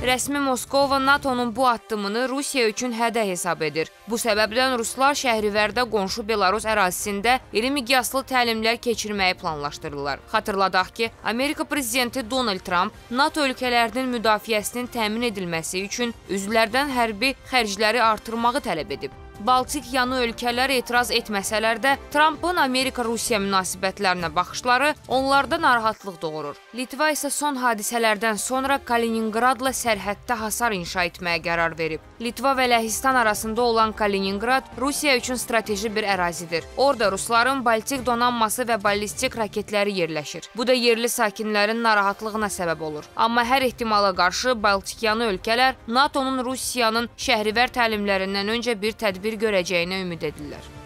Rəsmi Moskova NATO-nun bu addımını Rusiya üçün hədə hesab edir. Bu səbəbdən ruslar Şəhrivərdə qonşu Belarus ərazisində iri miqyaslı təlimlər keçirməyi planlaşdırırlar. Xatırladaq ki, Amerika prezidenti Donald Trump NATO ölkələrinin müdafiəsinin təmin edilməsi üçün üzvlərdən hərbi xərcləri artırmağı tələb edib. Baltik yanı ölkələr etiraz etməsələr də, Trampın Amerika-Rusiya münasibətlərinə baxışları onlarda narahatlıq doğurur. Litva isə son hadisələrdən sonra Kaliningradla sərhəddə hasar inşa etməyə qərar verib. Litva və Ləhistan arasında olan Kaliningrad Rusiya üçün strateji bir ərazidir. Orada rusların baltik donanması və ballistik raketləri yerləşir. Bu da yerli sakinlərin narahatlığına səbəb olur. Amma hər ehtimala qarşı Baltikyanı ölkələr NATO-nun Rusiyanın Şəhrivər təlimlərindən öncə bir tədbir görəcəyinə ümid edirlər.